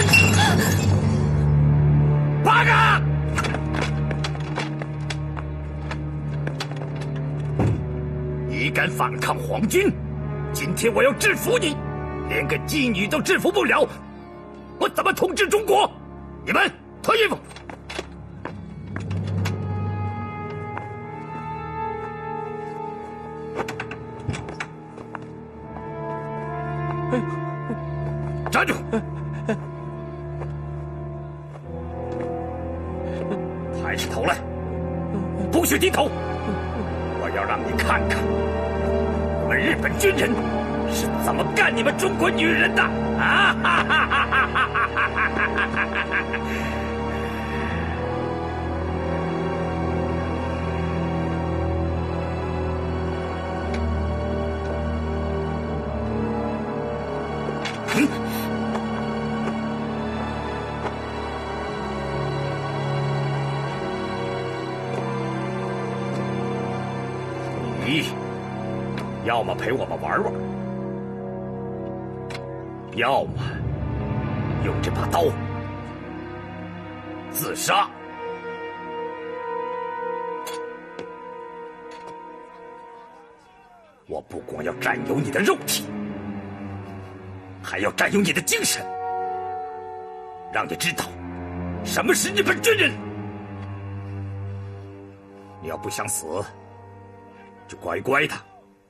滚！八嘎！你敢反抗皇军？今天我要制服你！连个妓女都制服不了，我怎么统治中国？你们脱衣服！站住！许低头！我要让你看看，我们日本军人是怎么干你们中国女人的！啊！么陪我们玩玩，要么用这把刀自杀。我不光要占有你的肉体，还要占有你的精神，让你知道什么是日本军人。你要不想死，就乖乖的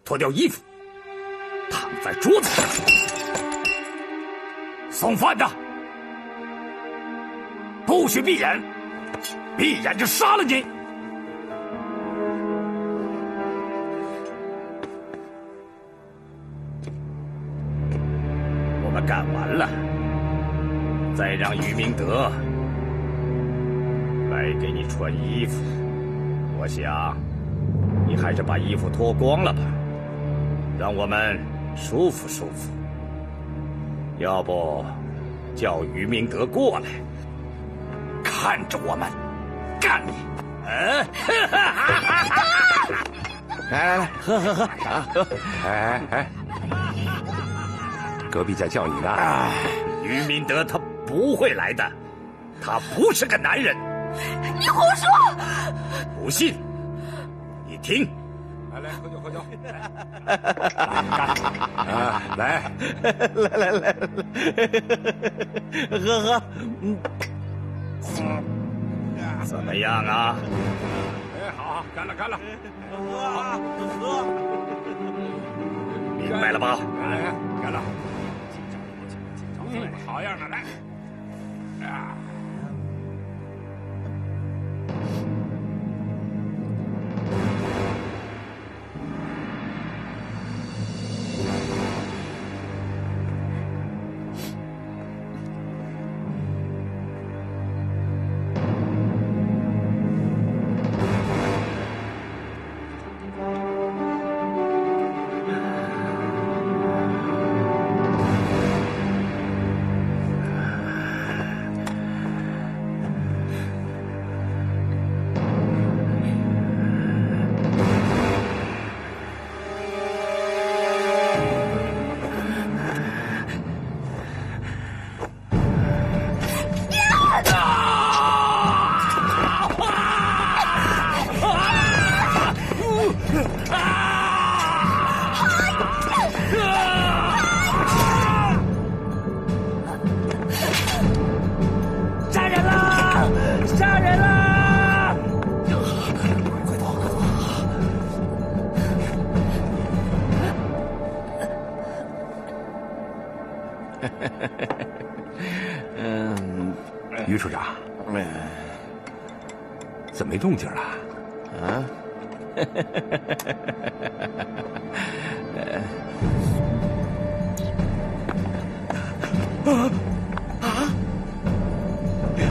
脱掉衣服，躺在桌子上。送饭的，不许闭眼，闭眼就杀了你。我们干完了，再让于明德来给你穿衣服。我想，你还是把衣服脱光了吧，让我们舒服舒服。要不，叫于明德过来，看着我们干你。嗯，来来来，喝喝喝啊！喝！哎哎，隔壁在叫你呢。哎，于明德他不会来的，他不是个男人。你胡说！不信，你听。来来，喝酒喝酒。啊，来来来来，喝喝。嗯，怎么样啊？哎，好好，干了干了。喝啊，喝。明白了吧？来，干了。嗯，好样的，来。啊。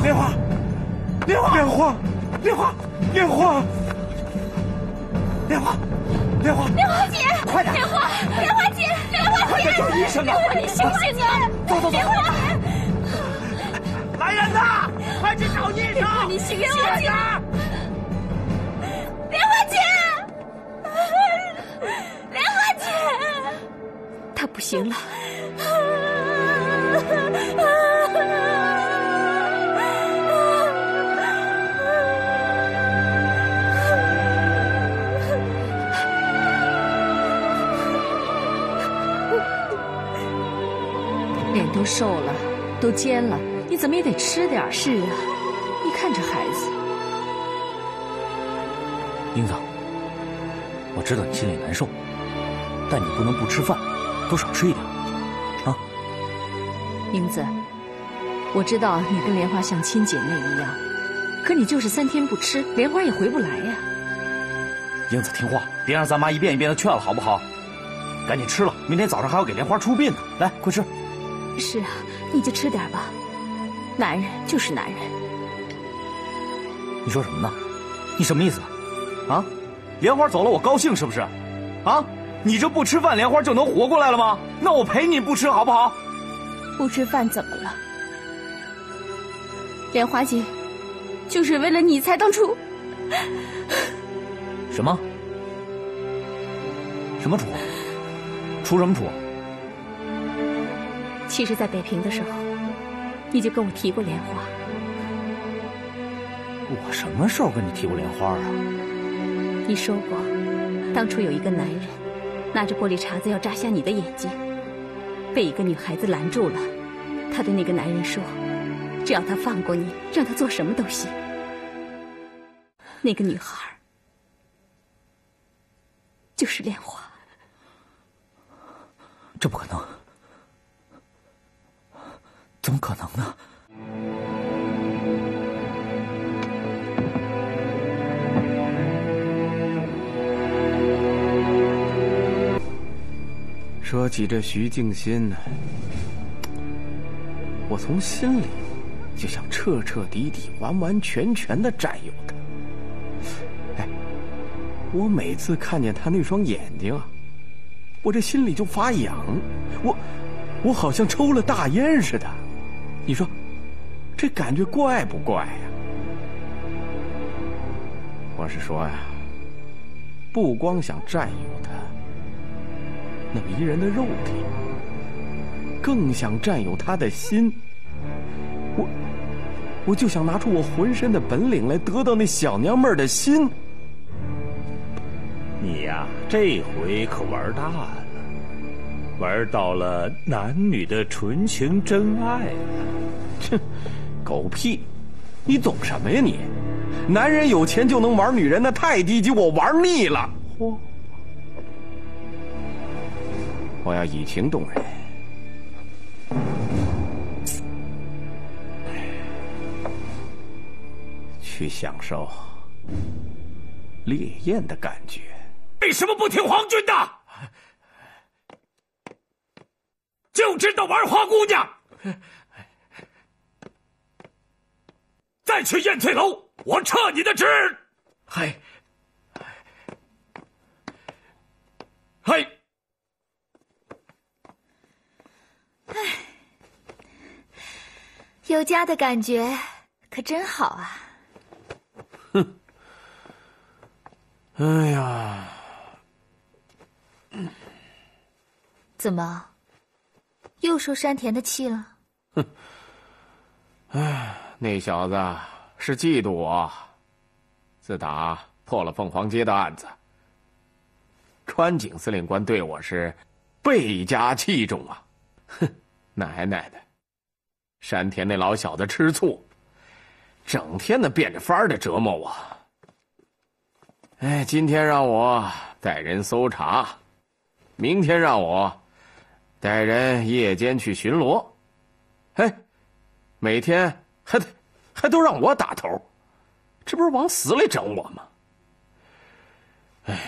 莲花，莲花，莲花，莲花，莲花，莲花，莲花，莲花姐，快点！莲花，莲花姐，莲花姐，快点叫医生啊！你醒醒啊！走走走！莲花姐，来人呐！快去找医生！你醒醒啊！莲花姐，莲花姐，她不行了。瘦了，都尖了，你怎么也得吃点。是啊，你看这孩子。英子，我知道你心里难受，但你不能不吃饭，多少吃一点，啊。英子，我知道你跟莲花像亲姐妹一样，可你就是三天不吃，莲花也回不来呀。英子听话，别让咱妈一遍一遍的劝了，好不好？赶紧吃了，明天早上还要给莲花出殡呢。来，快吃。是啊，你就吃点吧。男人就是男人。你说什么呢？你什么意思？啊，莲花走了，我高兴是不是？啊，你这不吃饭，莲花就能活过来了吗？那我陪你不吃好不好？不吃饭怎么了？莲花姐，就是为了你才当初。什么？什么出？出什么出？其实，在北平的时候，你就跟我提过莲花。我什么时候跟你提过莲花啊？你说过，当初有一个男人拿着玻璃碴子要扎瞎你的眼睛，被一个女孩子拦住了。他对那个男人说：“只要他放过你，让他做什么都行。”那个女孩就是莲花。这不可能，怎么可能呢？说起这徐静心呢，我从心里就想彻彻底底、完完全全的占有她。哎，我每次看见她那双眼睛啊，我这心里就发痒，我我好像抽了大烟似的。这感觉怪不怪呀？我是说呀，不光想占有她。那迷人的肉体，更想占有他的心。我，我就想拿出我浑身的本领来得到那小娘们儿的心。你呀，这回可玩大了，玩到了男女的纯情真爱了。哼，狗屁！你懂什么呀你？男人有钱就能玩女人，那太低级，我玩腻了。嚯！我要以情动人，去享受烈焰的感觉。为什么不听皇军的？就知道玩花姑娘！再去燕翠楼，我撤你的职！嗨，嗨。唉，有家的感觉可真好啊！哼，哎呀，怎么又受山田的气了？哼，哎，那小子是嫉妒我。自打破了凤凰街的案子，川井司令官对我是倍加器重啊。哼，奶奶的！山田那老小子吃醋，整天的变着法的折磨我。哎，今天让我带人搜查，明天让我带人夜间去巡逻。哎，每天还得还都让我打头，这不是往死里整我吗？哎，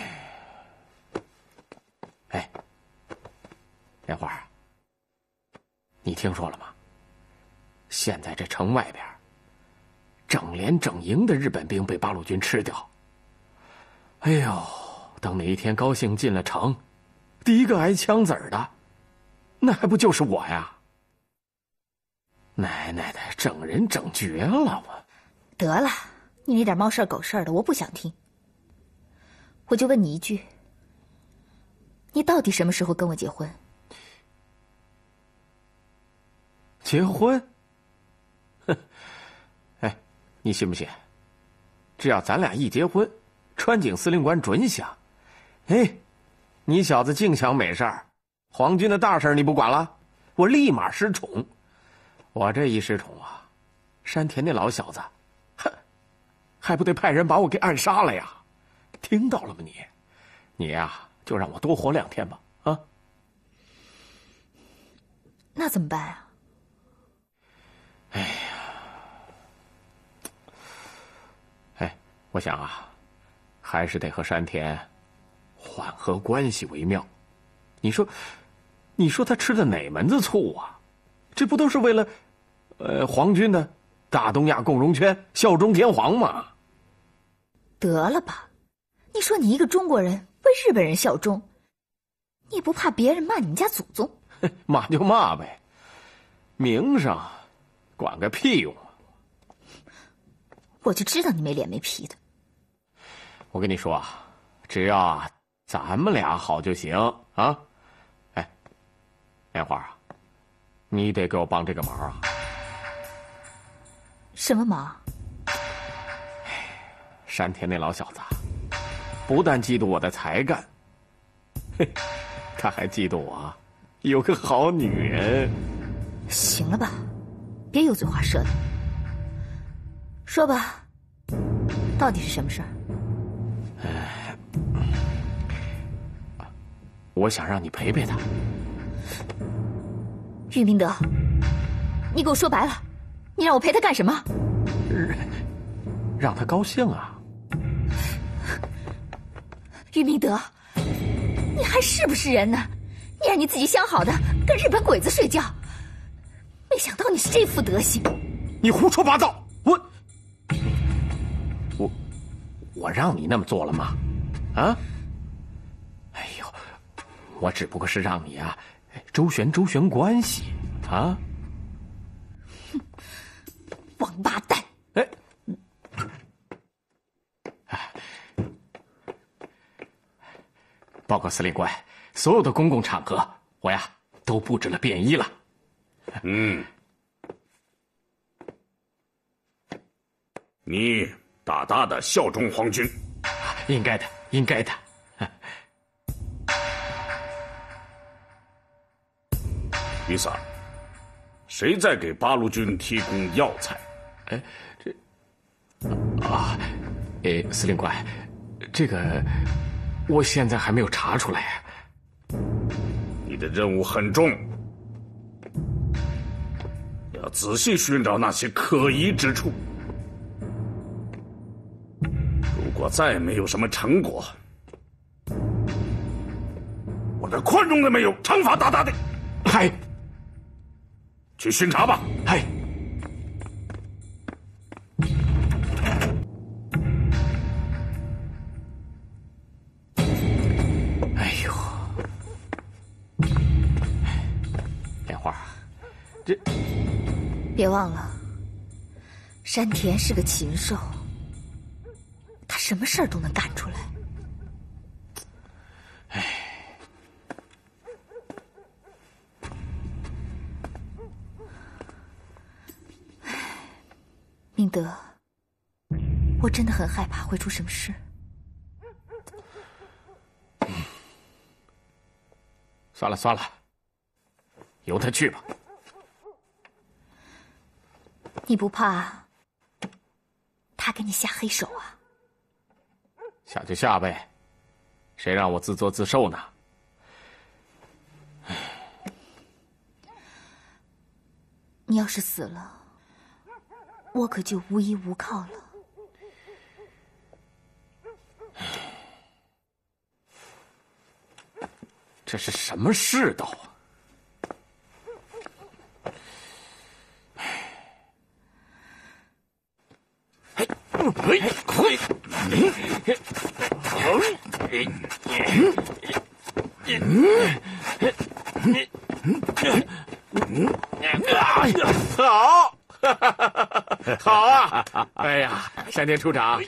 哎，莲花。你听说了吗？现在这城外边，整连整营的日本兵被八路军吃掉。哎呦，等哪一天高兴进了城，第一个挨枪子儿的，那还不就是我呀？奶奶的，整人整绝了！我得了，你那点猫事狗事的，我不想听。我就问你一句：你到底什么时候跟我结婚？结婚？哼！哎，你信不信？只要咱俩一结婚，川井司令官准想：哎，你小子净想美事儿，皇军的大事你不管了，我立马失宠。我这一失宠啊，山田那老小子，哼，还不得派人把我给暗杀了呀？听到了吗你？你呀，就让我多活两天吧，啊？那怎么办啊？哎呀，哎，我想啊，还是得和山田缓和关系为妙。你说，你说他吃的哪门子醋啊？这不都是为了，呃，皇军的大东亚共荣圈，效忠天皇吗？得了吧，你说你一个中国人为日本人效忠，你不怕别人骂你们家祖宗？骂就骂呗，名声管个屁用啊！我就知道你没脸没皮的。我跟你说啊，只要啊咱们俩好就行啊！哎，莲花啊。你得给我帮这个忙啊！什么忙？山田那老小子，不但嫉妒我的才干，嘿，他还嫉妒我有个好女人。行了吧，别油嘴滑舌的，说吧，到底是什么事儿？我想让你陪陪他。玉明德，你给我说白了，你让我陪他干什么？让他高兴啊！玉明德，你还是不是人呢？你让你自己相好的跟日本鬼子睡觉，没想到你是这副德行！你胡说八道！我我我让你那么做了吗？啊？哎呦，我只不过是让你啊。周旋周旋关系，啊！哼，王八蛋！哎，哎，报告司令官，所有的公共场合，我呀都布置了便衣了。嗯，你大大的效忠皇军，应该的，应该的。于萨，谁在给八路军提供药材？哎，这啊，哎，司令官，这个我现在还没有查出来。你的任务很重，要仔细寻找那些可疑之处。如果再没有什么成果，我这宽容都没有，惩罚大大的。嗨。去巡查吧。嗨。哎呦，莲花，这别忘了，山田是个禽兽，他什么事儿都能干出来。明德，我真的很害怕会出什么事。算了算了，由他去吧。你不怕他给你下黑手啊？下就下呗，谁让我自作自受呢？你要是死了。我可就无依无靠了。这是什么世道啊！好。好啊！哎呀，山田处长，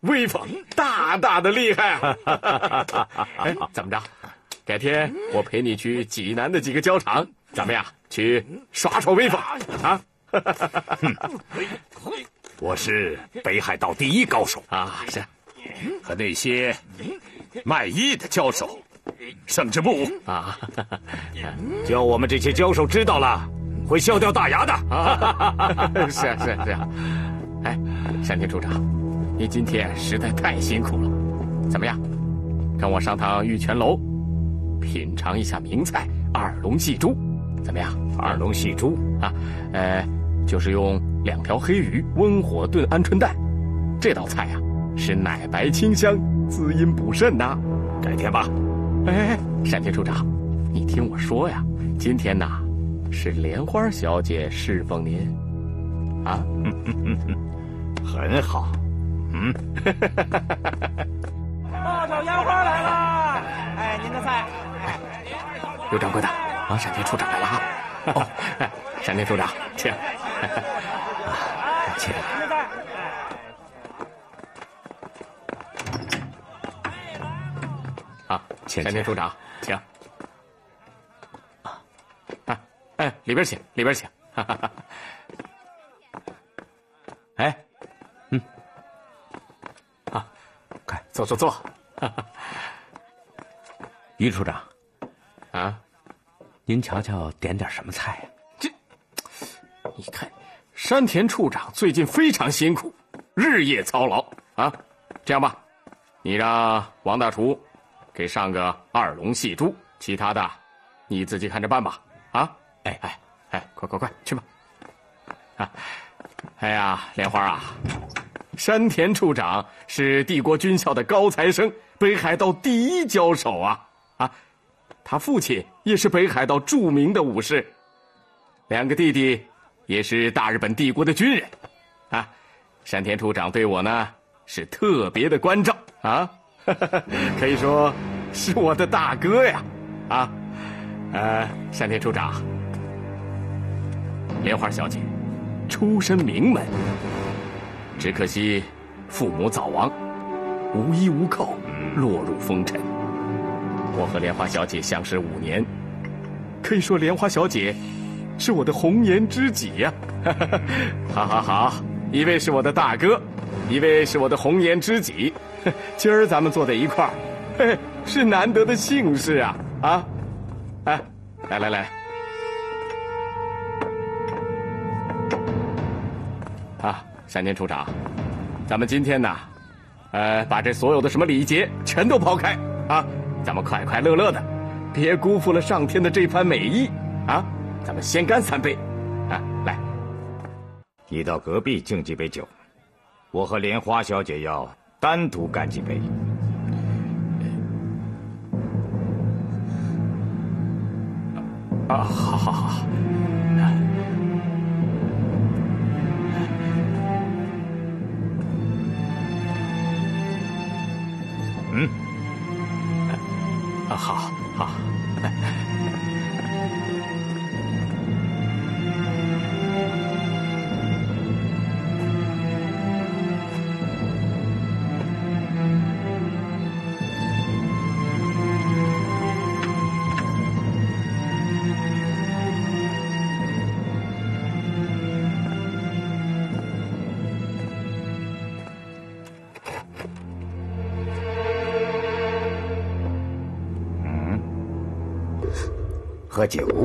威风大大的厉害啊！哎，怎么着？改天我陪你去济南的几个教场，怎么样？去耍耍威风啊！我是北海道第一高手啊！是，和那些卖艺的交手，胜之不武啊！叫我们这些教手知道了，会笑掉大牙的。是啊，是啊，是啊。哎，山田处长，你今天实在太辛苦了。怎么样，跟我上趟玉泉楼，品尝一下名菜二龙戏珠，怎么样？二龙戏珠啊，呃，就是用两条黑鱼温火炖鹌鹑蛋，这道菜啊是奶白清香，滋阴补肾呐。改天吧。哎，单田处长，你听我说呀，今天呐是莲花小姐侍奉您，啊，很好，嗯。爆炒烟花来了，哎，您的菜。刘掌柜的，啊，闪电处长来了啊！哦，闪电处长，请。啊，请。啊，请闪电处长，请。啊，啊，哎，里边请，里边请。哎，嗯，啊，快坐坐坐。于处长，啊，您瞧瞧点点什么菜呀？这，你看，山田处长最近非常辛苦，日夜操劳啊。这样吧，你让王大厨给上个二龙戏珠，其他的你自己看着办吧。啊，哎哎哎，快快快去吧。啊，哎呀，莲花啊，山田处长是帝国军校的高材生，北海道第一交手啊。他父亲也是北海道著名的武士，两个弟弟也是大日本帝国的军人，啊，山田处长对我呢是特别的关照。啊，可以说是我的大哥呀，啊，呃，山田处长，莲花小姐出身名门，只可惜父母早亡，无依无靠，落入风尘。我和莲花小姐相识五年，可以说莲花小姐是我的红颜知己呀！哈哈哈好好好，一位是我的大哥，一位是我的红颜知己，今儿咱们坐在一块儿，是难得的幸事啊！啊，哎，来来来，啊，山田处长，咱们今天呢，呃，把这所有的什么礼节全都抛开啊！咱们快快乐乐的，别辜负了上天的这番美意啊！咱们先干三杯，啊，来，你到隔壁敬几杯酒，我和莲花小姐要单独干几杯。啊，好好好。好，好。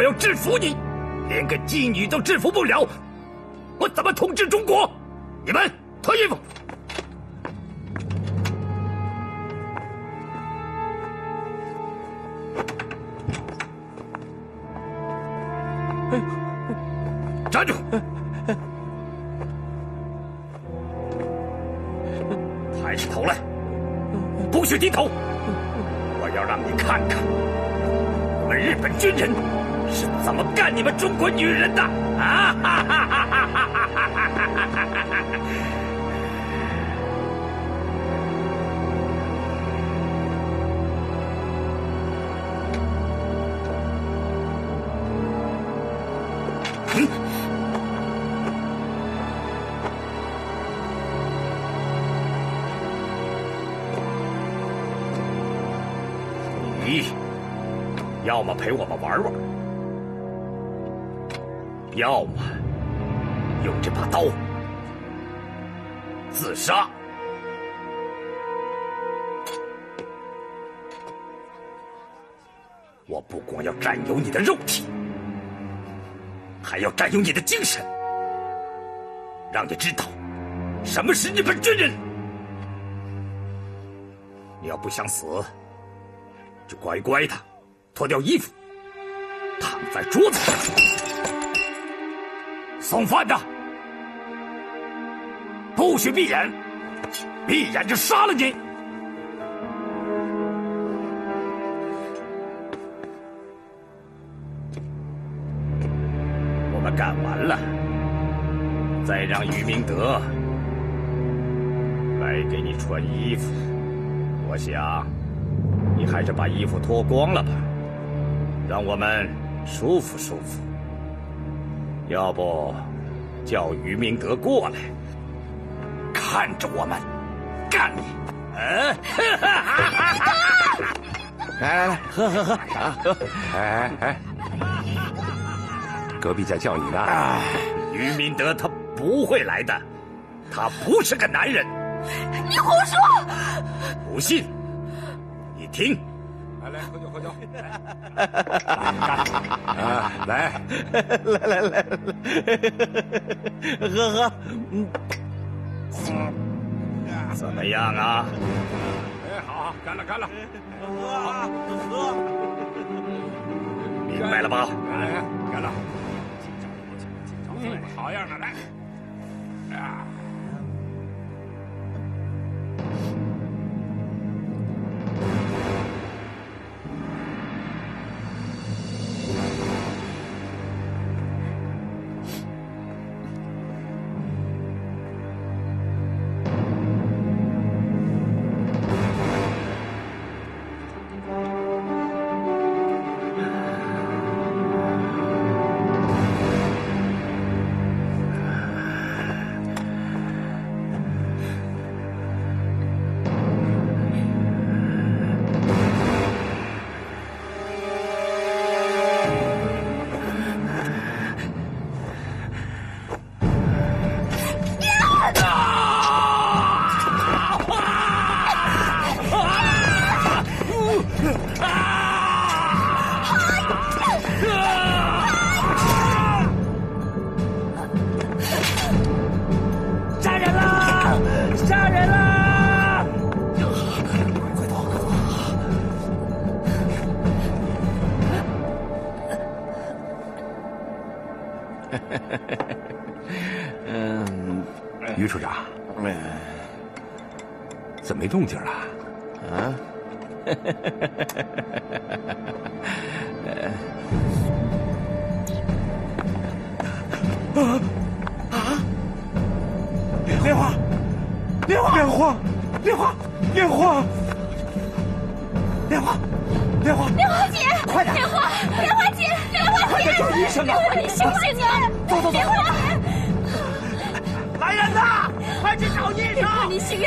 我要制服你连个妓女都制服不了。我怎么统治中国？你们脱衣服。站住。抬起头来。不许低头。我要让你看看我们日本军人是怎么干你们中国女人的！啊！你要么陪我们玩玩，要么用这把刀自杀。我不光要占有你的肉体，还要占有你的精神，让你知道什么是日本军人。你要不想死，就乖乖的脱掉衣服，躺在桌子上。送饭的，不许闭眼，闭眼就杀了你。我们干完了，再让于明德来给你穿衣服。我想，你还是把衣服脱光了吧，让我们舒服舒服。要不，叫于明德过来，看着我们干你。嗯，来来来，喝喝喝啊！喝！哎哎，隔壁在叫你呢。哎，于明德他不会来的，他不是个男人。你胡说！不信，你听。来，喝酒喝酒。啊，来来来来，喝喝。嗯，怎么样啊？哎，好，干了干了。喝啊喝！明白了吧？来，干了。嗯，好样的，来。啊。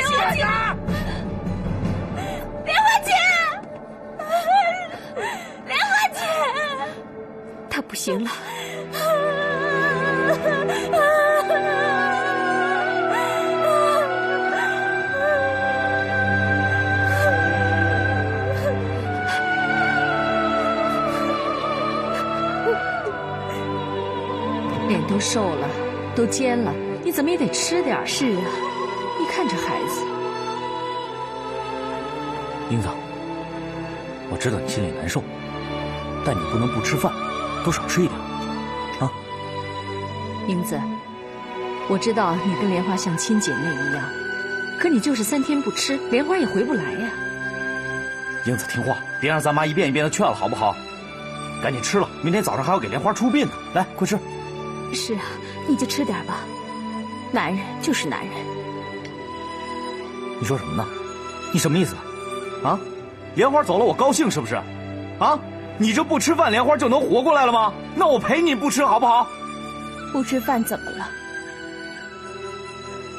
生！你醒醒快点！莲花姐，莲花姐，他不行了。脸都瘦了，都尖了，你怎么也得吃点儿。是啊，知道你心里难受，但你不能不吃饭，多少吃一点，啊！英子，我知道你跟莲花像亲姐妹一样，可你就是三天不吃，莲花也回不来呀。英子听话，别让咱妈一遍一遍的劝了，好不好？赶紧吃了，明天早上还要给莲花出殡呢。来，快吃。是啊，你就吃点吧。男人就是男人。你说什么呢？你什么意思？啊？莲花走了，我高兴是不是？啊？你这不吃饭，莲花就能活过来了吗？那我陪你不吃好不好？不吃饭怎么了？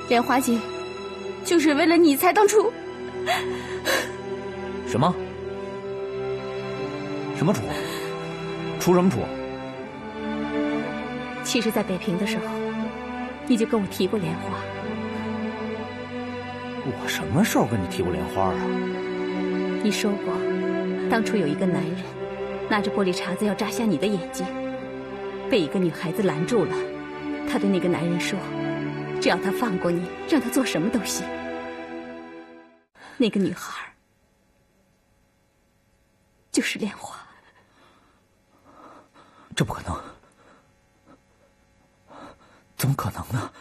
莲花姐，就是为了你才当初。什么？什么出？出什么出？其实，在北平的时候，你就跟我提过莲花。我什么时候跟你提过莲花啊？你说过，当初有一个男人拿着玻璃碴子要扎瞎你的眼睛，被一个女孩子拦住了。他对那个男人说：“只要他放过你，让他做什么都行。”那个女孩就是莲花。这不可能，怎么可能呢？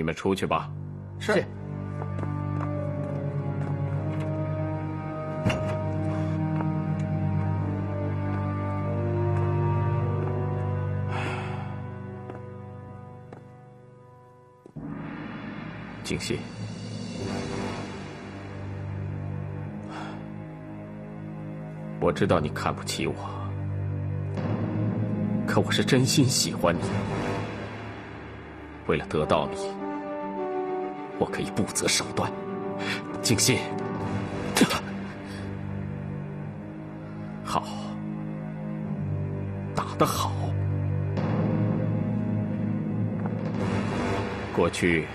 你们出去吧。是。静心，我知道你看不起我，可我是真心喜欢你。为了得到你，我可以不择手段。静心，好，打得好。过去。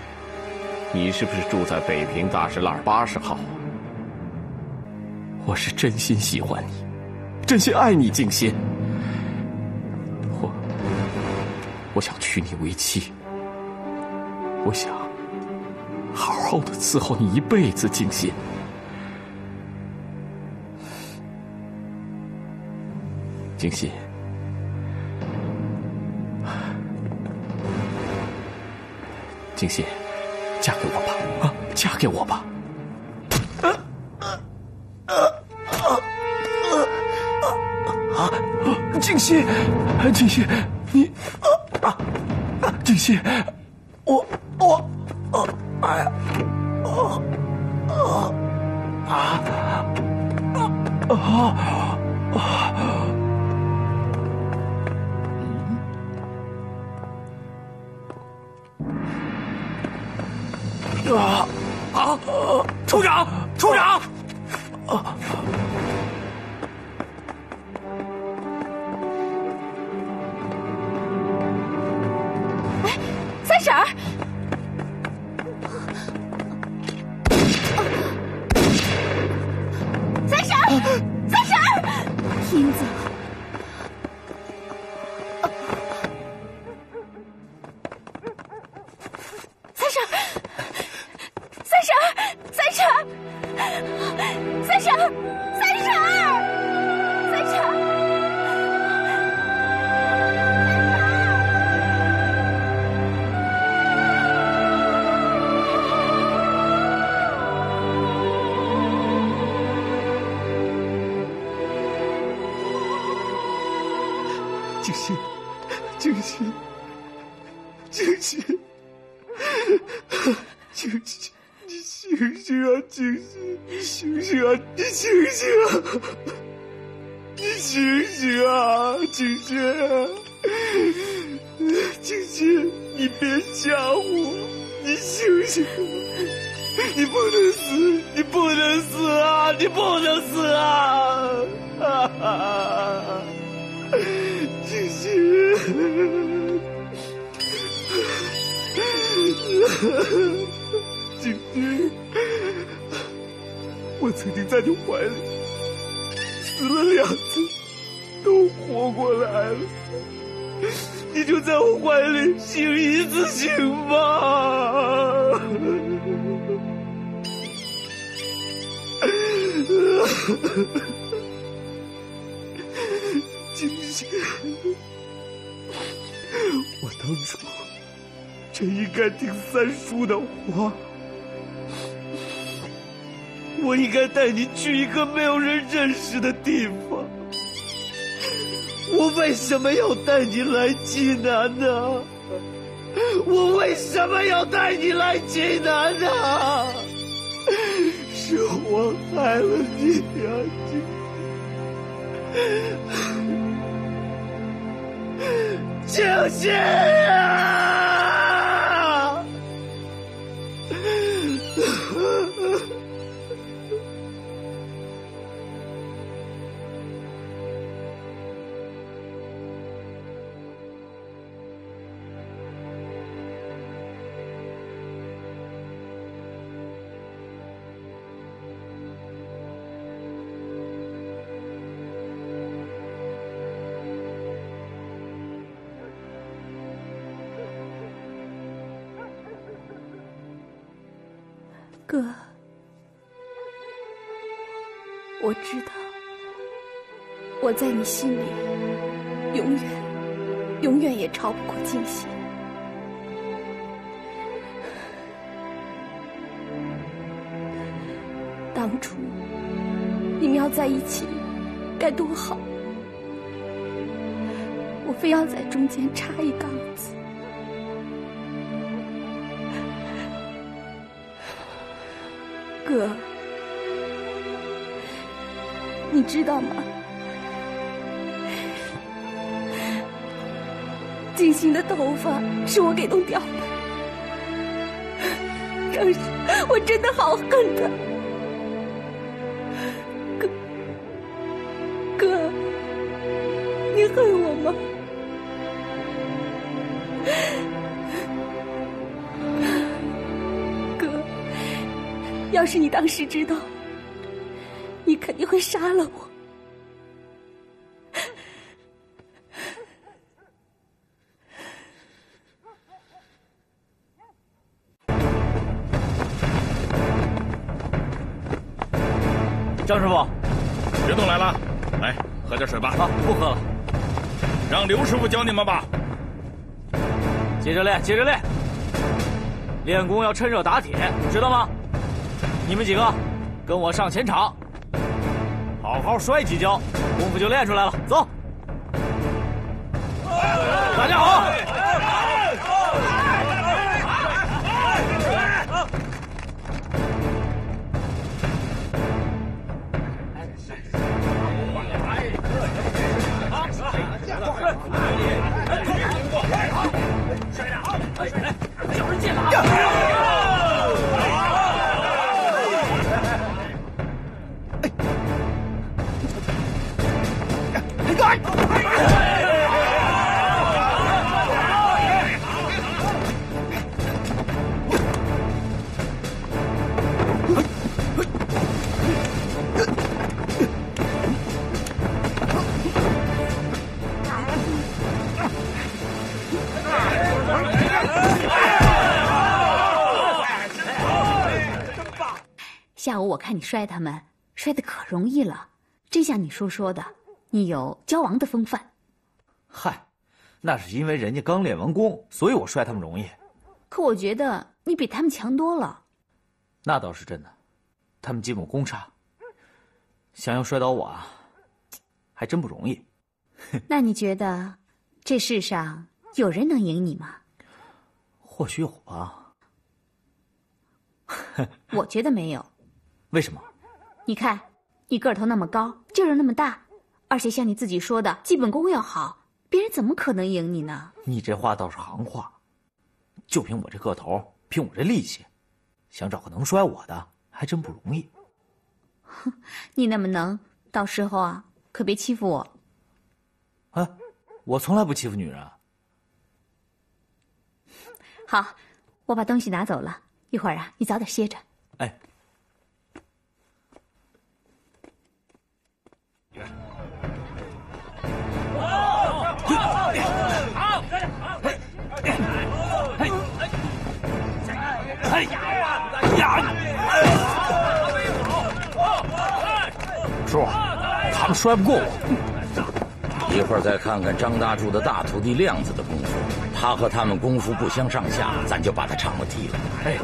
你是不是住在北平大石栏八十号？我是真心喜欢你，真心爱你，静心。我我想娶你为妻，我想好的伺候你一辈子，静心。静心，静心。嫁给我吧，啊！嫁给我吧。啊啊啊啊啊啊！静心，静心，你啊啊！静心，じゃ。怀里，死了两次，都活过来了。你就在我怀里醒一次，行吗？惊醒！我当初真应该听三叔的话。我应该带你去一个没有人认识的地方。我为什么要带你来济南呢？我为什么要带你来济南呢？是我害了你呀，静静啊！哥，我知道，我在你心里永远、永远也超不过静心。当初你们要在一起，该多好！我非要在中间插一杠子。哥，你知道吗？静心的头发是我给弄掉的，当时我真的好恨他。要是你当时知道，你肯定会杀了我。张师傅，别动来了，来喝点水吧。啊，不喝了，让刘师傅教你们吧。接着练，接着练。练功要趁热打铁，知道吗？你们几个跟我上前场，好好摔几跤，功夫就练出来了。走，你摔他们，摔得可容易了，这像你叔说的，你有骄王的风范。嗨，那是因为人家刚练完功，所以我摔他们容易。可我觉得你比他们强多了。那倒是真的，他们基本功差，想要摔倒我啊，还真不容易。那你觉得这世上有人能赢你吗？或许有吧。我觉得没有。为什么？你看，你个头那么高，劲儿那么大，而且像你自己说的，基本功要好，别人怎么可能赢你呢？你这话倒是行话。就凭我这个头，凭我这力气，想找个能摔我的，还真不容易。哼，你那么能，到时候啊，可别欺负我。哎，我从来不欺负女人。好，我把东西拿走了，一会儿啊，你早点歇着。哎。哎呀呀！叔，他们摔不过我。一会儿再看看张大柱的大徒弟亮子的功夫，他和他们功夫不相上下，咱就把他场子踢了。哎。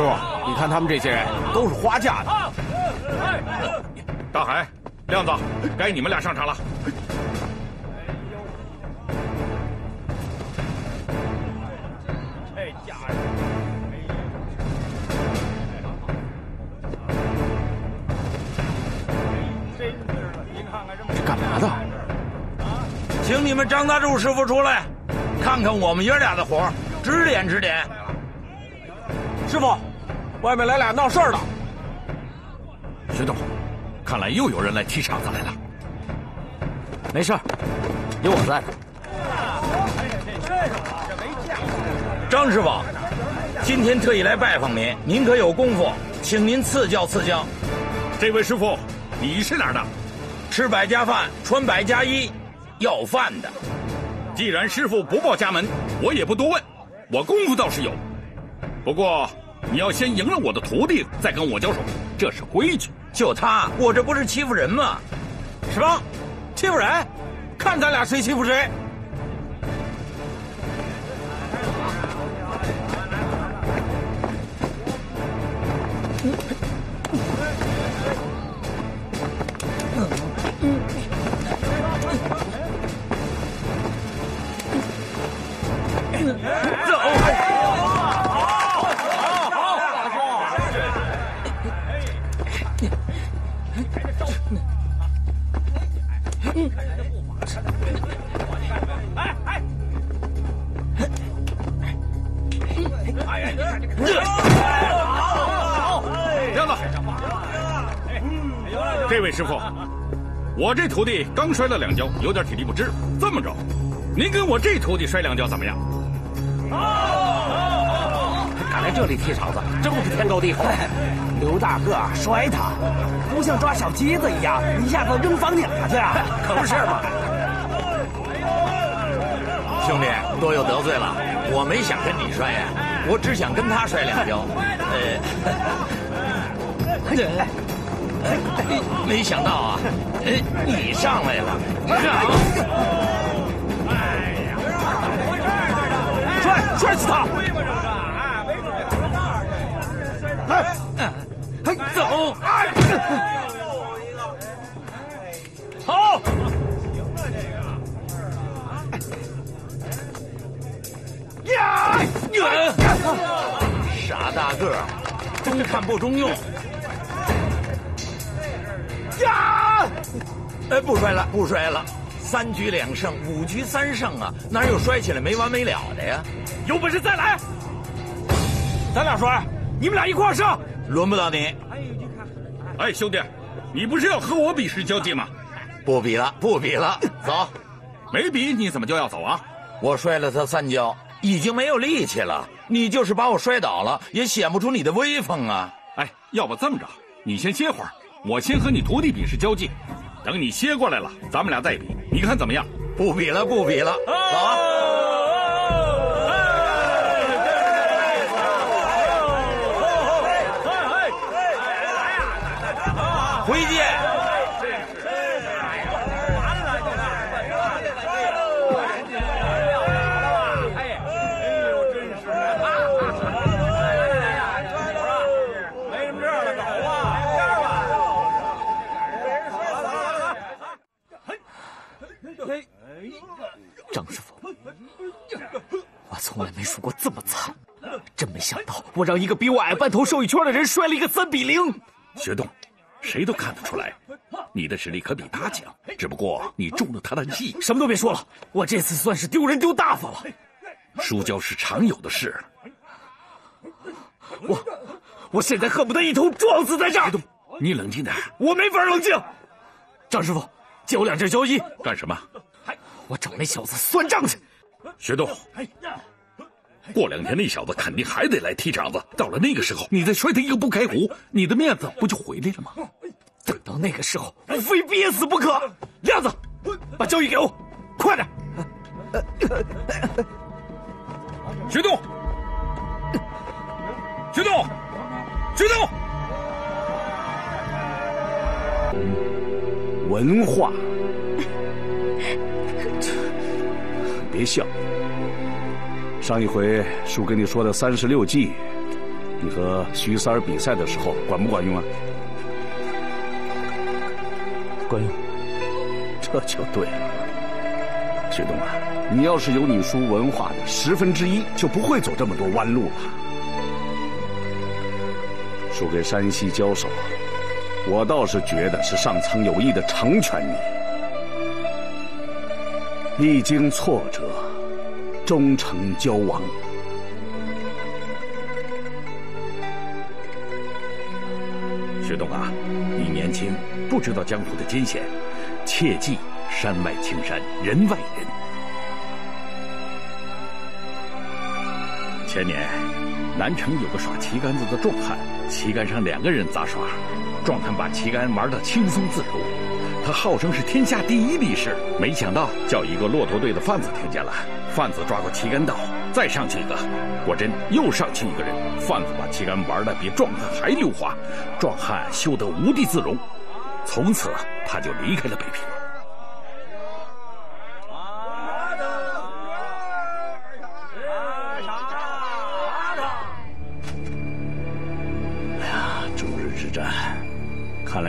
叔，你看他们这些人都是花架的。大海，亮子，该你们俩上场了。这干嘛的？请你们张大柱师傅出来，看看我们爷俩的活，指点指点。师傅，外面来俩闹事儿的。学东，看来又有人来踢场子来了。没事，有我在。张师傅，今天特意来拜访您，您可有功夫，请您赐教赐教。这位师傅，你是哪儿的？吃百家饭，穿百家衣，要饭的。既然师傅不报家门，我也不多问。我功夫倒是有，不过。你要先赢了我的徒弟，再跟我交手，这是规矩。就他，我这不是欺负人吗？什么？欺负人？看咱俩谁欺负谁！这位师傅，我这徒弟刚摔了两跤，有点体力不支。这么着，您跟我这徒弟摔两跤怎么样？好敢来这里踢场子，真不是天高地厚。刘大个摔他，不像抓小鸡子一样一下子扔房顶下去啊！可不是嘛！兄弟，多有得罪了，我没想跟你摔呀，我只想跟他摔两跤。呃。没想到啊，你上来了！哎呀，摔摔死他！哎，走！好！呀！傻大个，中看不中用。呀！哎，不摔了，不摔了，三局两胜，五局三胜啊，哪有摔起来没完没了的呀？有本事再来！咱俩摔，你们俩一块上，轮不到你。哎，兄弟，你不是要和我比试交技吗？不比了，不比了，走。没比你怎么就要走啊？我摔了他三跤，已经没有力气了。你就是把我摔倒了，也显不出你的威风啊！哎，要不这么着，你先歇会儿。我先和你徒弟比试交技，等你歇过来了，咱们俩再比，你看怎么样？不比了，不比了，走啊！回见。张师傅，我从来没输过这么惨，真没想到我让一个比我矮半头瘦一圈的人摔了一个三比零。学东，谁都看得出来，你的实力可比他强，只不过你中了他的计。什么都别说了，我这次算是丢人丢大发了。输跤是常有的事，我我现在恨不得一头撞死在这儿。学东，你冷静点，我没法冷静。张师傅，借我两件胶衣，干什么？我找那小子算账去。学东，过两天那小子肯定还得来踢场子。到了那个时候，你再摔他一个不开壶，你的面子不就回来了吗？等到那个时候，我非憋死不可。亮子，把交易给我，快点！学动！学动！学动！文化，别笑。上一回叔跟你说的三十六计，你和徐三儿比赛的时候管不管用啊？管用。这就对了，徐东啊，你要是有你叔文化的十分之一，就不会走这么多弯路了。输给山西交手，我倒是觉得是上苍有意的成全你，历经挫折，终成交王。徐东啊，你年轻，不知道江湖的艰险。切记，山外青山，人外人。前年，南城有个耍旗杆子的壮汉，旗杆上两个人杂耍，壮汉把旗杆玩得轻松自如。他号称是天下第一力士，没想到叫一个骆驼队的贩子听见了，贩子抓过旗杆倒，再上去一个，果真又上去一个人，贩子把旗杆玩的比壮汉还溜滑，壮汉羞得无地自容。从此，他就离开了北平。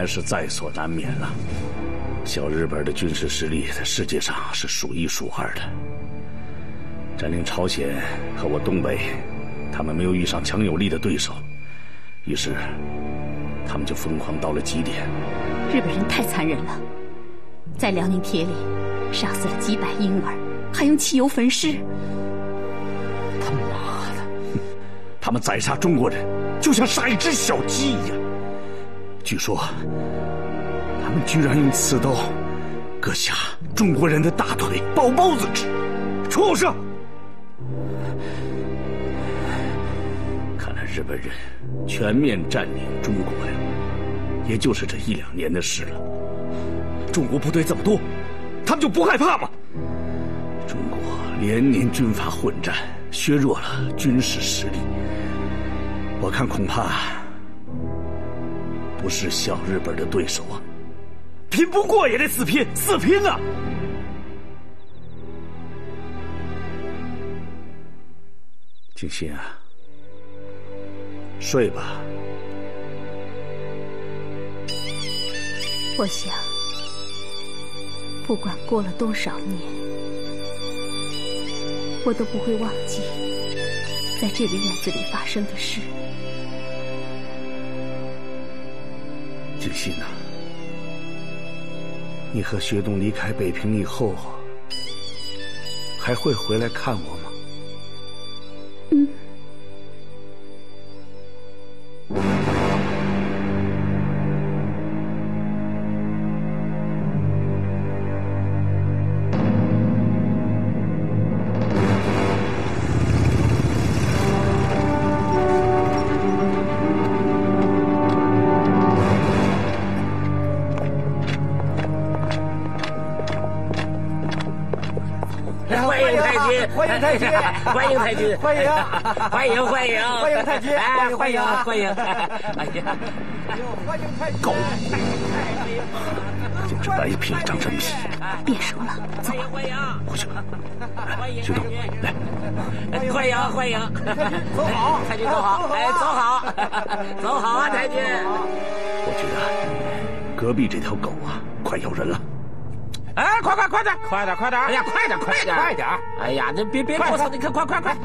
来是在所难免了。小日本的军事实力在世界上是数一数二的，占领朝鲜和我东北，他们没有遇上强有力的对手，于是他们就疯狂到了极点。日本人太残忍了，在辽宁铁岭杀死了几百婴儿，还用汽油焚尸。他妈的，他们宰杀中国人就像杀一只小鸡一样。据说，他们居然用刺刀割下中国人的大腿包包子吃，畜生！看来日本人全面占领中国呀。也就是这一两年的事了。中国部队这么多，他们就不害怕吗？中国连年军阀混战，削弱了军事实力。我看恐怕不是小日本的对手啊！拼不过也得死拼，死拼啊！静心啊，睡吧。我想，不管过了多少年，我都不会忘记在这个院子里发生的事。静心呐，你和学东离开北平以后，还会回来看我吗？欢迎太君，欢迎，欢迎，欢迎，欢迎太君，哎，欢迎，欢迎，哎呀，欢迎太君，狗，简直白皮长真皮。别说了，走，回去吧。徐东，来，欢迎，欢迎，走好，太君走好，哎，走好，走好。啊，太君。我觉得隔壁这条狗啊，快咬人了。哎，快快快点，快点，快点！哎呀，快点，快点，快点！哎呀，这别别啰嗦，你看，快快快！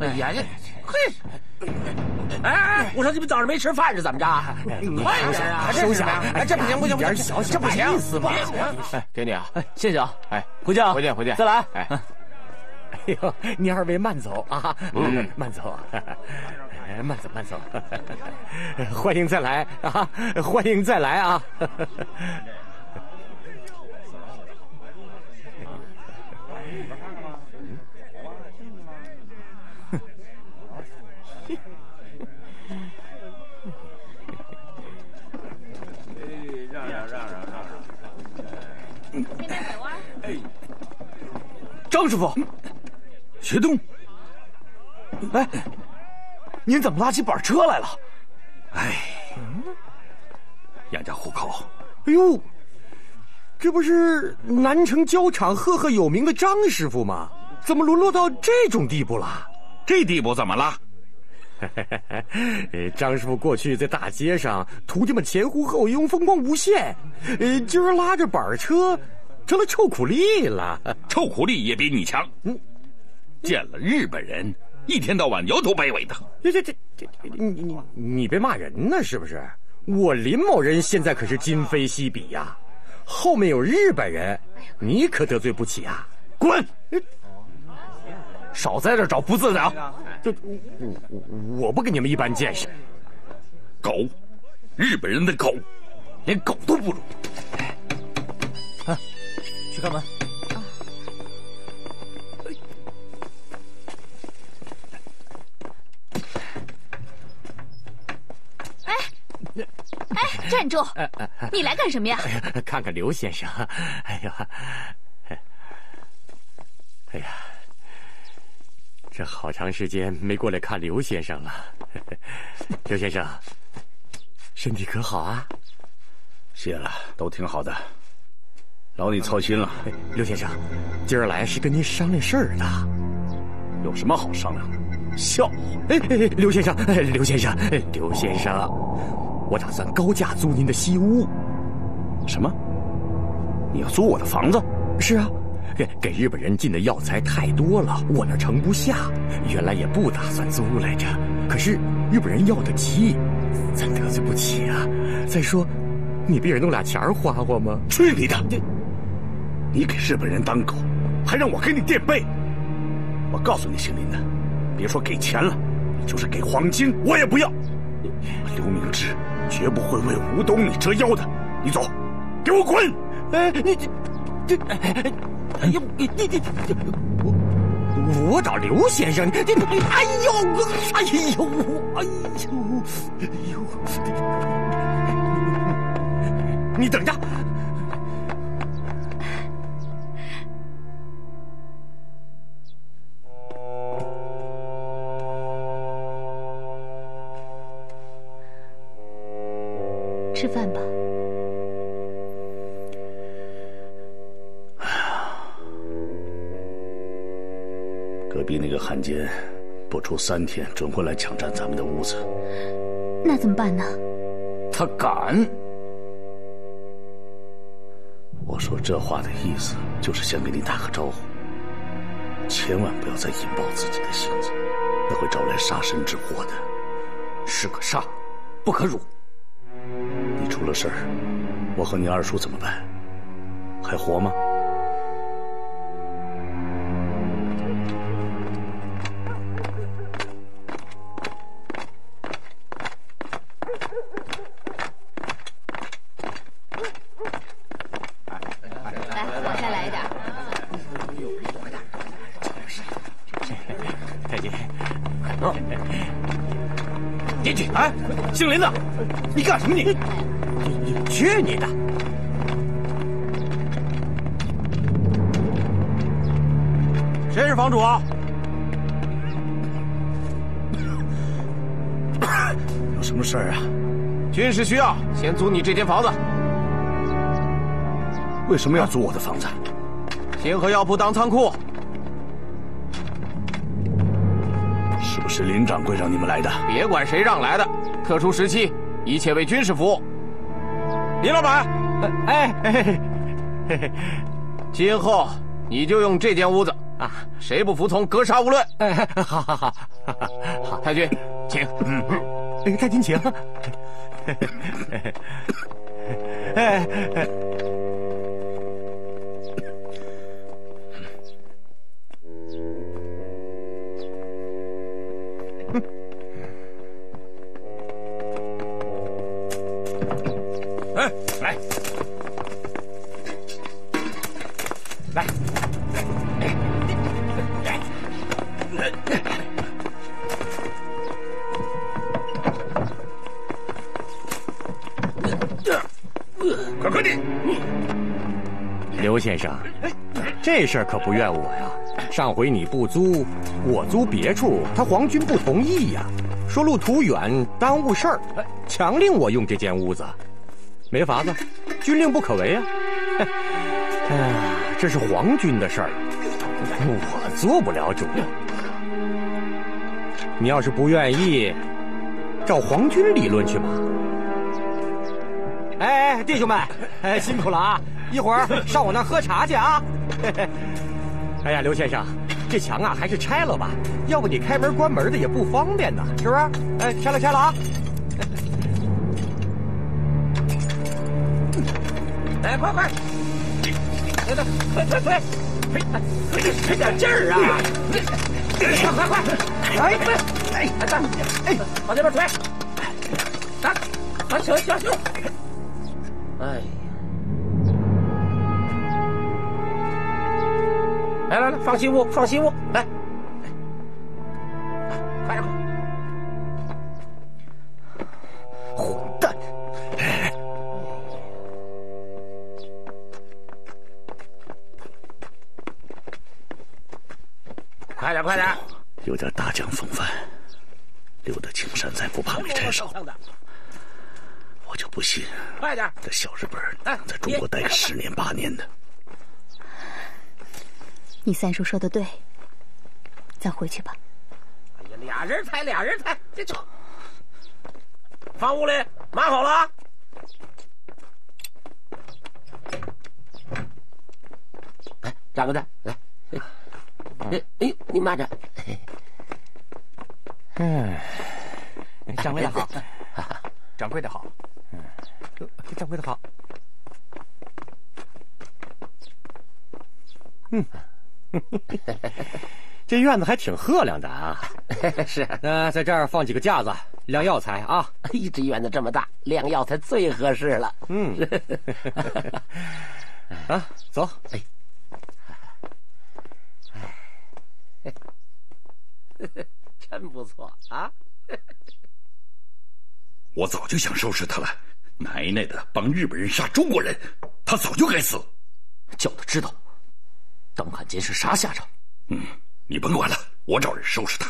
哎呀，这嘿！哎，我说你们早上没吃饭是怎么着？快点啊！收下！哎，这不行不行不行，这不行！意思吧？哎，给你啊！谢谢啊！哎，回见啊！回见回见！再来！哎，哎呦，您二位慢走啊！嗯，慢走，慢走慢走。欢迎再来啊！欢迎再来啊！张师傅，学东，哎，您怎么拉起板车来了？哎，养家糊口。哎呦，这不是南城胶厂赫赫有名的张师傅吗？怎么沦落到这种地步了？这地步怎么了？呃，张师傅过去在大街上，徒弟们前呼后拥，风光无限。呃，今儿拉着板车，成了臭苦力了。臭苦力也比你强。嗯，见了日本人，一天到晚摇头摆尾的。这这这这，你你你别骂人呢，是不是？我林某人现在可是今非昔比呀，后面有日本人，你可得罪不起啊！滚！少在这找不自在！啊我我我不跟你们一般见识。狗，日本人的狗，连狗都不如。啊，去开门。哎，哎，站住！你来干什么呀？看看刘先生。哎呀，哎呀。这好长时间没过来看刘先生了，刘先生，身体可好啊？谢了，都挺好的，劳你操心了。刘先生，今儿来是跟您商量事儿的，有什么好商量的？笑话！哎哎，刘先生，刘先生，刘先生，我打算高价租您的西屋。什么？你要租我的房子？是啊。给 给日本人进的药材太多了，我那盛不下。原来也不打算租来着，可是日本人要的急，咱得罪不起啊。再说，你别人弄俩钱花花吗？去你的！你你给日本人当狗，还让我给你垫背。我告诉你，姓林的，别说给钱了，你就是给黄金，我也不要。刘明志绝不会为吴东你折腰的。你走，给我滚！哎，你这这。哎呦，你你你，我我找刘先生，你你哎呦，哎呦，哎呦，哎呦，你等着，汉奸，不出三天准会来抢占咱们的屋子。那怎么办呢？他敢！我说这话的意思就是想给你打个招呼，千万不要再引爆自己的性子，那会招来杀身之祸的。士可杀，不可辱。你出了事儿，我和你二叔怎么办？还活吗？姓林的，你干什么？你你去你的！谁是房主啊？有什么事儿啊？军事需要，先租你这间房子。为什么要租我的房子？星河药铺当仓库。是林掌柜让你们来的？别管谁让来的。特殊时期，一切为军事服务。林老板，哎，今后你就用这间屋子啊！谁不服从，格杀勿论。好好好，好，太君，请。嗯，太君请。哎哎。哎，这事儿可不怨我呀。上回你不租，我租别处，他皇军不同意呀，说路途远，耽误事儿，强令我用这间屋子。没法子，军令不可违啊。哎呀，这是皇军的事儿，我做不了主。你要是不愿意，找皇军理论去吧。哎哎，弟兄们，哎，辛苦了啊！一会儿上我那喝茶去啊！哎呀，刘先生，这墙啊还是拆了吧，要不你开门关门的也不方便呢，是不是？哎，拆了拆了啊！哎，快快，来来，快快快，费费点劲儿啊！快快快！哎哎哎，哎，往这边推，打，啊，行行行。哎，来来来，放心屋，放心屋，来，快点，混蛋！快点，快点！有点大将风范，留得青山在，不怕没柴烧。我就不信，快点！这小日本能在中国待个十年八年的。你三叔说的对，咱回去吧。哎呀，俩人抬，俩人抬，这就放屋里，码好了啊！来，掌柜的，来，哎哎，你慢着。嗯，掌柜的好，掌柜的好。嗯，掌柜的好。嗯，这院子还挺赫亮的啊。是，那在这儿放几个架子，晾药材啊。一这院子这么大，晾药材最合适了。嗯。啊，走。哎。真不错啊。我早就想收拾他了，奶奶的，帮日本人杀中国人，他早就该死。叫他知道，邓汉奸是啥下场。嗯，你甭管了，我找人收拾他。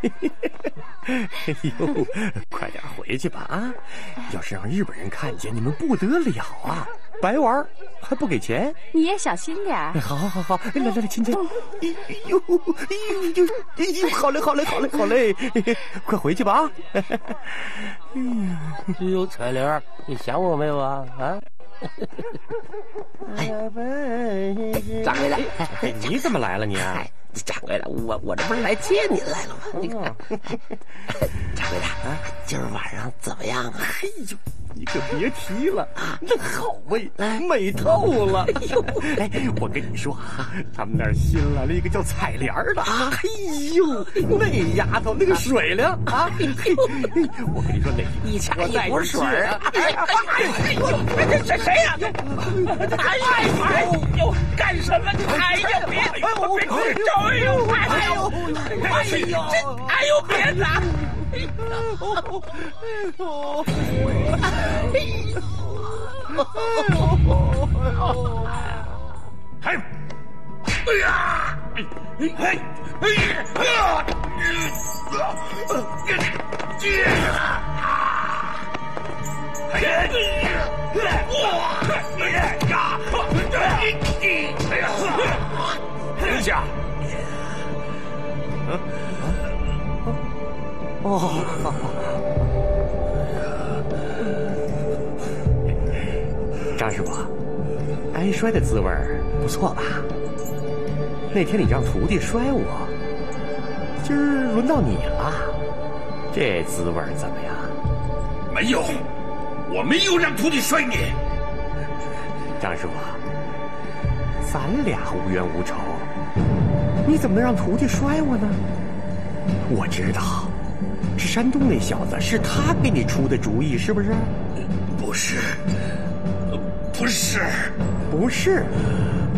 哎呦，快点回去吧啊！要是让日本人看见，你们不得了啊！白玩还不给钱？你也小心点儿。好好好好，来来来，亲亲。哎呦哎呦哎呦，好嘞好嘞好嘞好嘞，快回去吧啊！哎呦，彩玲，你想我没有啊？啊？哎，掌柜的，你怎么来了你？掌柜的，我我这不是来接您来了吗？你看，掌柜的啊，今儿晚上怎么样啊？嘿呦，你可别提了啊，那好味，美透了。哎呦，哎，我跟你说啊，他们那儿新来了一个叫彩莲的啊，哎呦，那丫头那个水灵啊，嘿，我跟你说那一掐一壶水啊，哎呦，这这谁呀？哎呦，哎呦，干什么？哎呀，别，别别。哎呦！哎呦！哎呦！哎呦！哎呦！哎呦！哎呦！哎呀！哎哎哎呀！哎呀！等一下。嗯哦，张师傅，挨摔的滋味不错吧？那天你让徒弟摔我，今儿轮到你了，这滋味怎么样？没有，我没有让徒弟摔你。张师傅，咱俩无冤无仇。你怎么能让徒弟摔我呢？我知道，是山东那小子，是他给你出的主意，是不是？不是，不是，不是。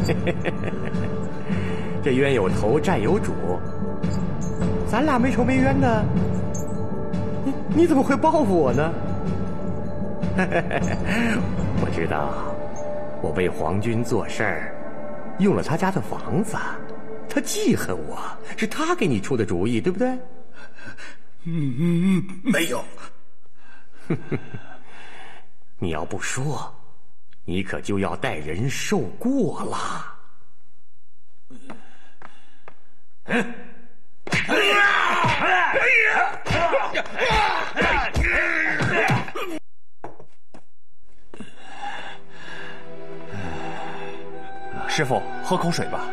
这冤有头，债有主，咱俩没仇没冤的，你怎么会报复我呢？我知道，我为皇军做事儿，用了他家的房子，他记恨我，是他给你出的主意，对不对？嗯嗯，没有。你要不说，你可就要带人受过了。嗯。师傅，喝口水吧。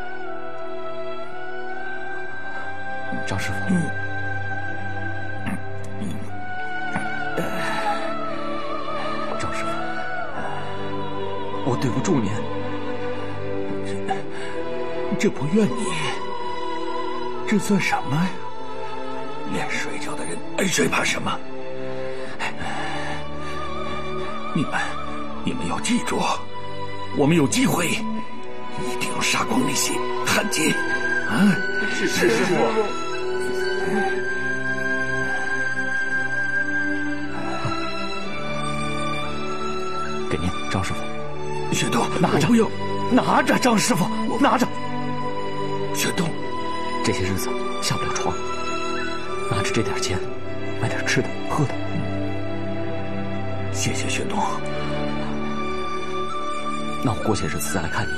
张师傅，张对不住您，这这不怨你，这算什么呀？连睡觉的人挨谁怕什么？你们，你们要记住，我们有机会。一定要杀光那些汉奸！啊，是是师傅。给您，张师傅。雪冬，拿着，不要，拿着，张师傅，拿着。雪冬，这些日子下不了床，拿着这点钱，买点吃的喝的。谢谢雪冬。那我过些日子再来看你。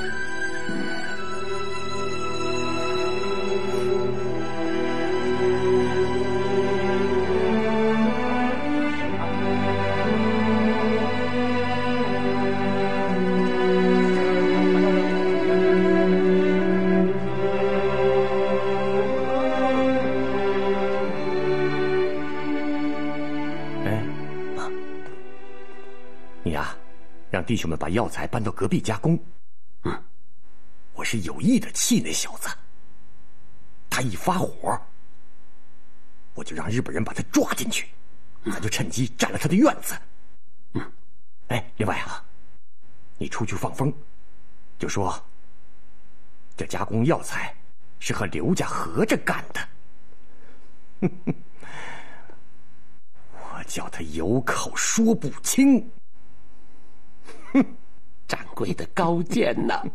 药材搬到隔壁加工。嗯，我是有意的气那小子。他一发火，我就让日本人把他抓进去，咱就趁机占了他的院子。嗯，哎，另外啊，你出去放风，就说这加工药材是和刘家合着干的。哼哼我叫他有口说不清。哼，掌柜的高见呐！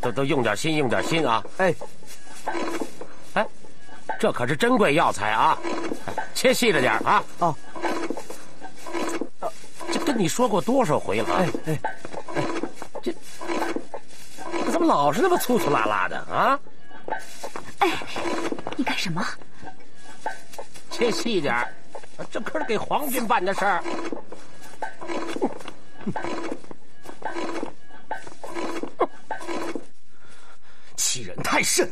都都用点心，用点心啊！哎，哎，这可是珍贵药材啊，切细着点啊！哦，这跟你说过多少回了？哎哎哎，这怎么老是那么粗粗拉拉的啊？哎，你干什么？切细点这可是给皇军办的事儿，欺人太甚！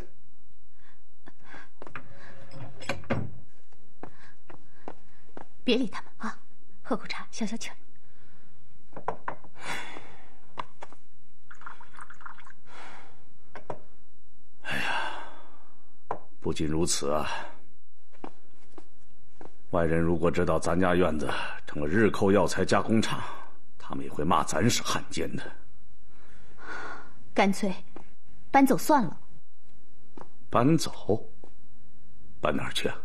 别理他们啊，喝口茶消消气儿。哎呀，不仅如此啊！外人如果知道咱家院子成了日寇药材加工厂，他们也会骂咱是汉奸的。干脆搬走算了。搬走？搬哪儿去啊？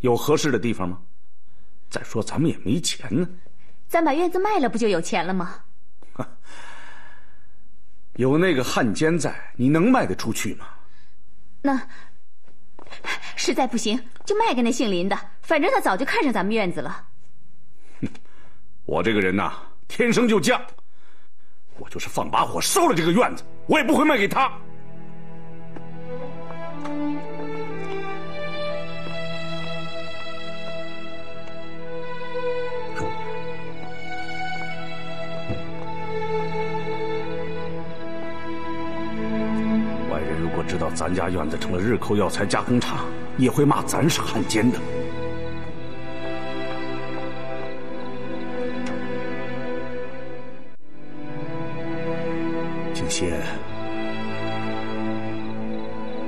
有合适的地方吗？再说咱们也没钱呢。咱把院子卖了，不就有钱了吗？有那个汉奸在，你能卖得出去吗？那。实在不行，就卖给那姓林的，反正他早就看上咱们院子了。哼，我这个人呐，天生就犟。我就是放把火烧了这个院子，我也不会卖给他。外人如果知道咱家院子成了日寇药材加工厂，也会骂咱是汉奸的。景仙，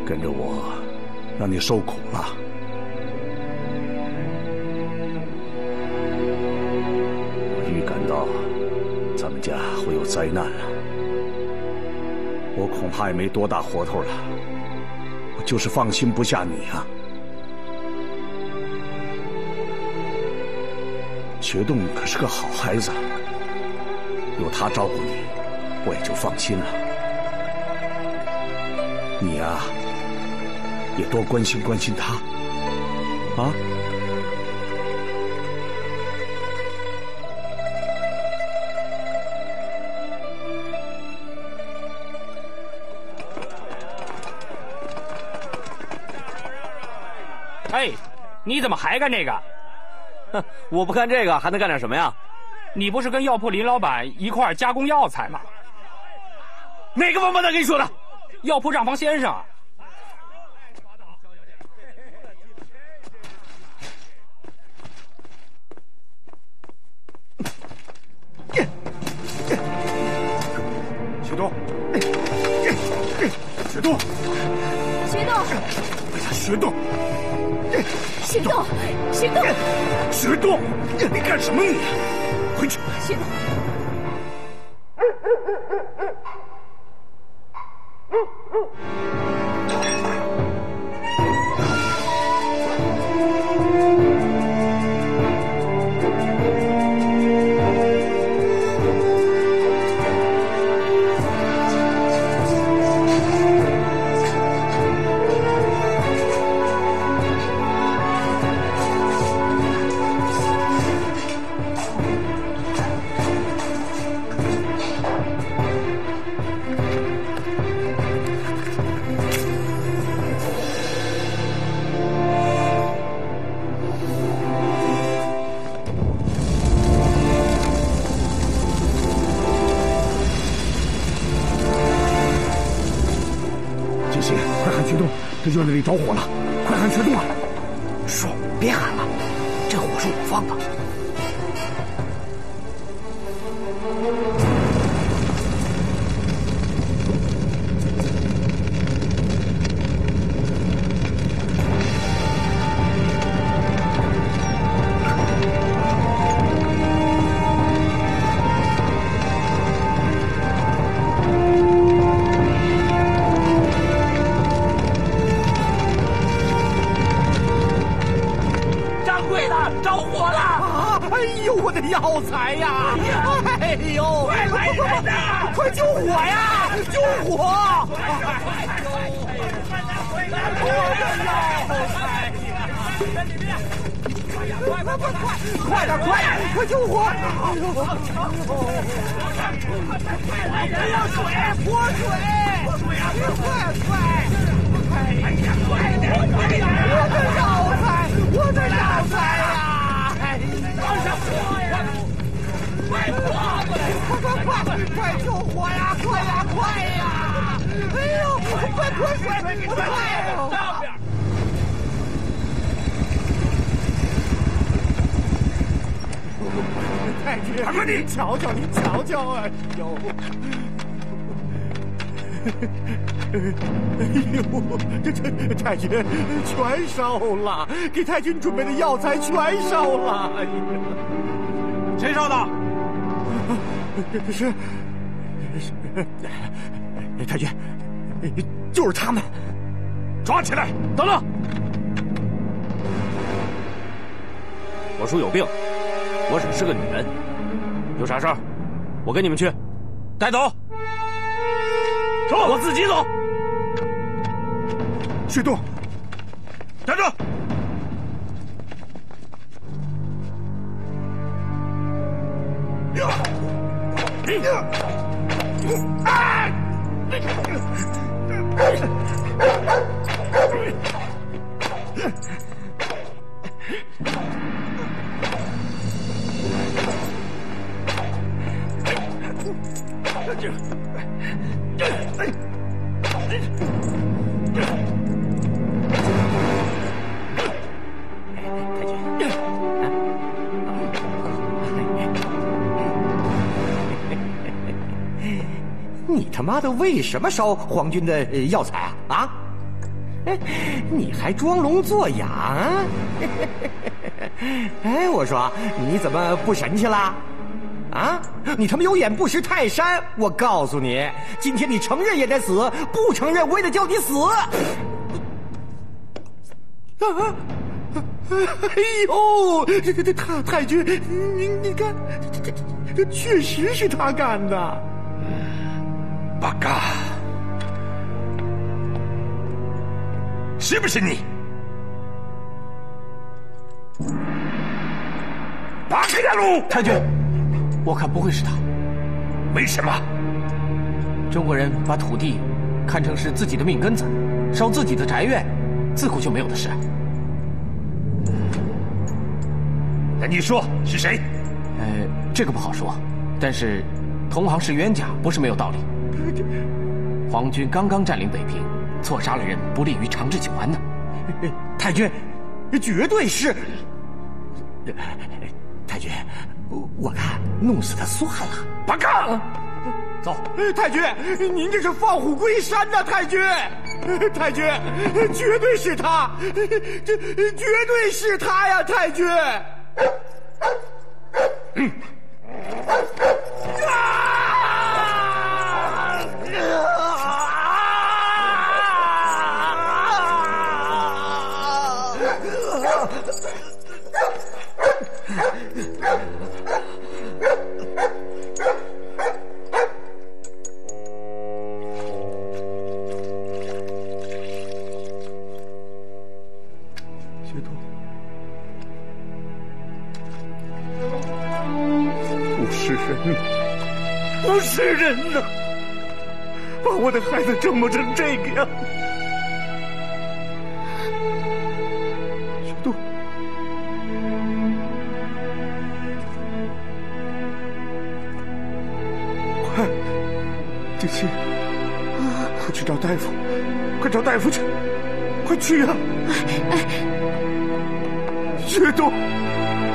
跟着我，让你受苦了。我预感到咱们家会有灾难了，我恐怕也没多大活头了。我就是放心不下你啊。学栋可是个好孩子，有他照顾你，我也就放心了。你呀，也多关心关心他，啊。哎，你怎么还干这个？我不干这个还能干点什么呀？你不是跟药铺林老板一块加工药材吗？哪个王八蛋跟你说的？药铺账房先生。别喊了，这火是我放的。太君全烧了，给太君准备的药材全烧了。哎呀，谁烧的？是是太君，就是他们，抓起来！等等，我叔有病，我只是个女人，有啥事儿，我跟你们去，带走。走，我自己走。雪冬，站住！你妈的为什么烧皇军的药材啊？啊？哎你还装聋作哑？啊 哎，我说你怎么不神气啦？啊！你他妈有眼不识泰山！我告诉你，今天你承认也得死，不承认我也得叫你死！啊！哎呦，这这这太太君，你你看，这这这确实是他干的。八嘎，是不是你？扒开大路，太君，我看不会是他。为什么？中国人把土地看成是自己的命根子，烧自己的宅院，自古就没有的事。那你说是谁？呃，这个不好说，但是同行是冤家，不是没有道理。皇军刚刚占领北平，错杀了人，不利于长治久安呢。太君，绝对是。太君，我看弄死他算了。八嘎，走。太君，您这是放虎归山呐！太君，太君，绝对是他，这绝对是他呀！太君。嗯。人不是人呐！把我的孩子折磨成这个样，小杜，快，景熙，快去找大夫，快找大夫去，快去啊！雪冬，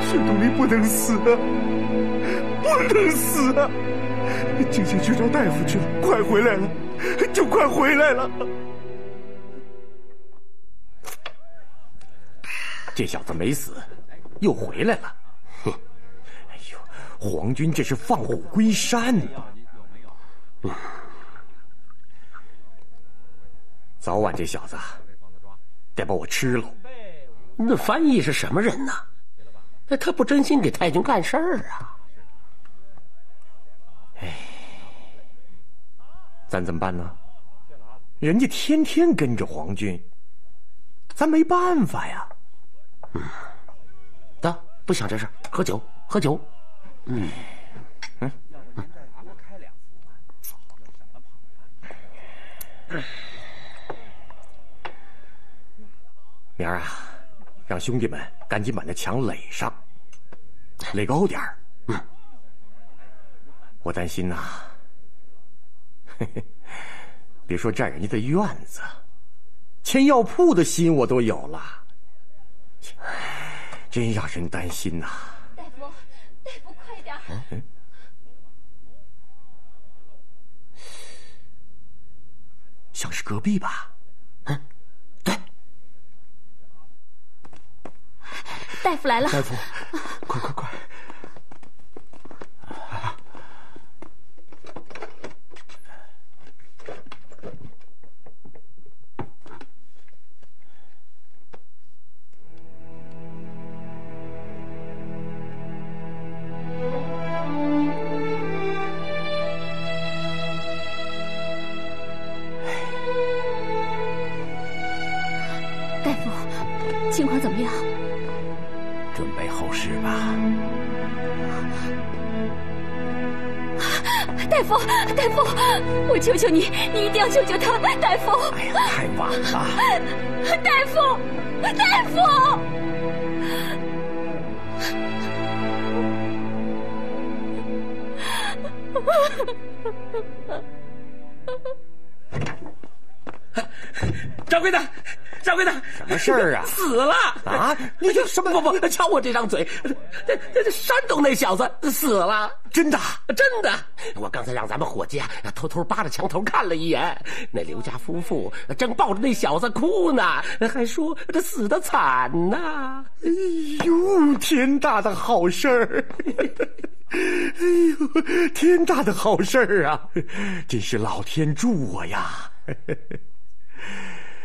雪冬，你不能死啊！不能死啊！静静去找大夫去了，快回来了，就快回来了。这小子没死，又回来了。哼！哎呦，皇军这是放虎归山。嗯，早晚这小子得把我吃了。那翻译是什么人呢？他不真心给太君干事儿啊！咱怎么办呢？人家天天跟着皇军，咱没办法呀。嗯，得不想这事，喝酒，喝酒。嗯，嗯，明儿啊，让兄弟们赶紧把那墙垒上，垒高点儿。嗯。我担心呐，别说占人家的院子，签药铺的心我都有了，真让人担心呐！大夫，大夫，快点！嗯，像是隔壁吧？嗯，对，大夫来了！大夫，快快快！求求你，你一定要救救他，大夫！哎呀，太晚了！大夫，大夫！掌柜的。掌柜的，什么事儿啊？死了啊！你这什么？不不，瞧我这张嘴，这这这山东那小子死了，真的真的。我刚才让咱们伙计啊偷偷扒着墙头看了一眼，那刘家夫妇正抱着那小子哭呢，还说这死的惨呐。哎呦，天大的好事儿！哎呦，天大的好事儿啊！真是老天助我呀！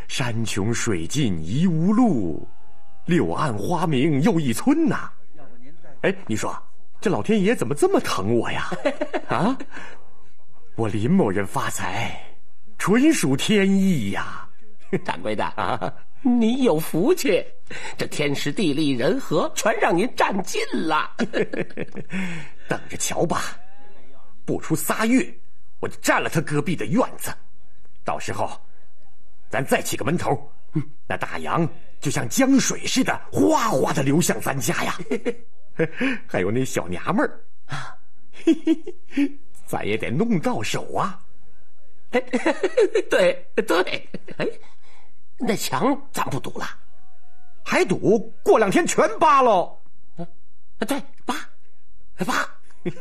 山穷水尽疑无路，柳暗花明又一村呐。哎，你说这老天爷怎么这么疼我呀？啊，我林某人发财，纯属天意呀！掌柜的 啊，你有福气，这天时地利人和全让您占尽了。等着瞧吧，不出仨月，我就占了他隔壁的院子。到时候，咱再起个门头，那大洋就像江水似的哗哗的流向咱家呀。还有那小娘们儿啊，咱也得弄到手啊。对对，哎，那墙咱不堵了，还堵？过两天全扒喽。对，扒，扒。